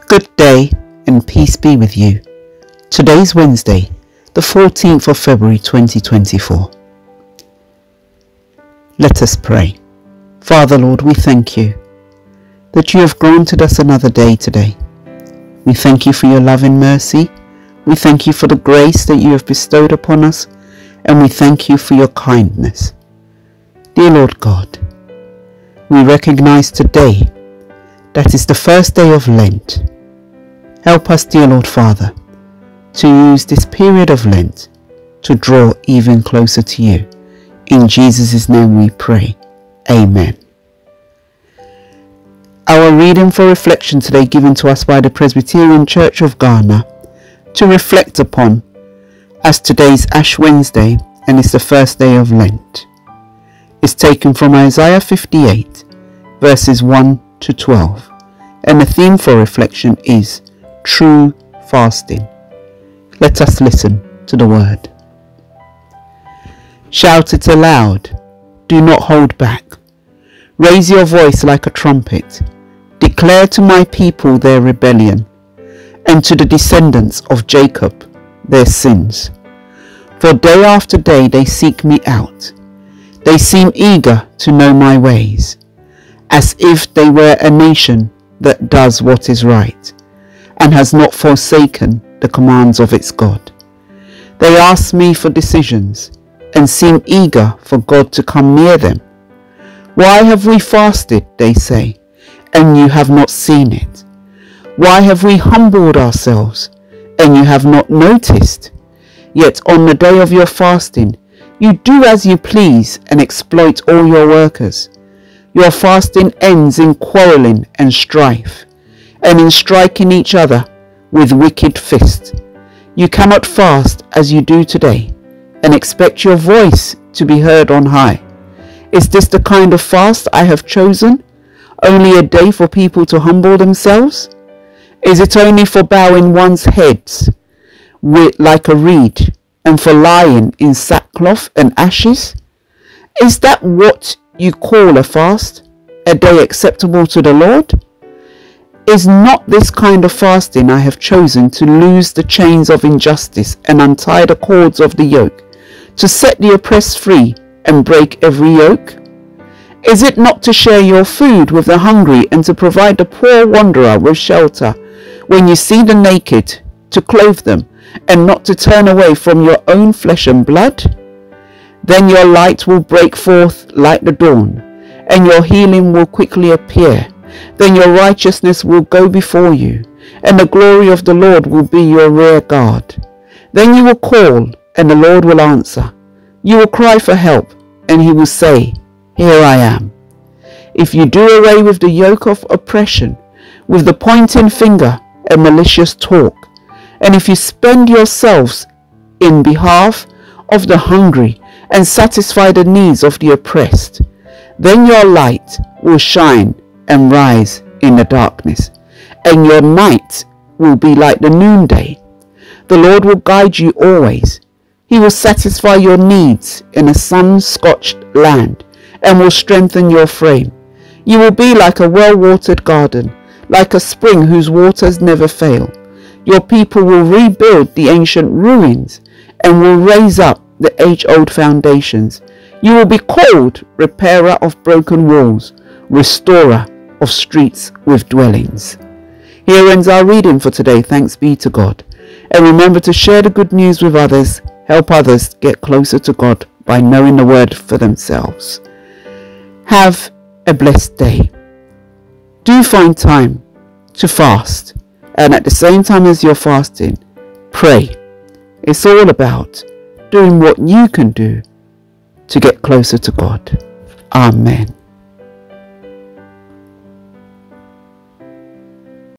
Good day and peace be with you. Today's Wednesday, the 14th of February 2024. Let us pray. Father Lord, we thank you that you have granted us another day today. We thank you for your love and mercy. We thank you for the grace that you have bestowed upon us, and we thank you for your kindness. Dear Lord God, we recognize today that is the first day of Lent Help us, dear Lord Father, to use this period of Lent to draw even closer to you. In Jesus' name we pray. Amen. Our reading for reflection today given to us by the Presbyterian Church of Ghana to reflect upon as today's Ash Wednesday and it's the first day of Lent is taken from Isaiah 58 verses 1 to 12 and the theme for reflection is true fasting. Let us listen to the word. Shout it aloud. Do not hold back. Raise your voice like a trumpet. Declare to my people their rebellion, and to the descendants of Jacob their sins. For day after day they seek me out. They seem eager to know my ways, as if they were a nation that does what is right and has not forsaken the commands of its God. They ask me for decisions and seem eager for God to come near them. Why have we fasted, they say, and you have not seen it? Why have we humbled ourselves, and you have not noticed? Yet on the day of your fasting, you do as you please and exploit all your workers. Your fasting ends in quarreling and strife and in striking each other with wicked fists. You cannot fast as you do today and expect your voice to be heard on high. Is this the kind of fast I have chosen? Only a day for people to humble themselves? Is it only for bowing one's heads with, like a reed and for lying in sackcloth and ashes? Is that what you call a fast? A day acceptable to the Lord? Is not this kind of fasting I have chosen to loose the chains of injustice and untie the cords of the yoke, to set the oppressed free and break every yoke? Is it not to share your food with the hungry and to provide the poor wanderer with shelter, when you see the naked, to clothe them, and not to turn away from your own flesh and blood? Then your light will break forth like the dawn, and your healing will quickly appear then your righteousness will go before you, and the glory of the Lord will be your rear guard. Then you will call, and the Lord will answer. You will cry for help, and he will say, Here I am. If you do away with the yoke of oppression, with the pointing finger and malicious talk, and if you spend yourselves in behalf of the hungry and satisfy the needs of the oppressed, then your light will shine and rise in the darkness, and your night will be like the noonday. The Lord will guide you always. He will satisfy your needs in a sun-scorched land and will strengthen your frame. You will be like a well-watered garden, like a spring whose waters never fail. Your people will rebuild the ancient ruins and will raise up the age-old foundations. You will be called repairer of broken walls, restorer of streets with dwellings. Here ends our reading for today. Thanks be to God. And remember to share the good news with others. Help others get closer to God by knowing the word for themselves. Have a blessed day. Do find time to fast. And at the same time as you're fasting, pray. It's all about doing what you can do to get closer to God. Amen.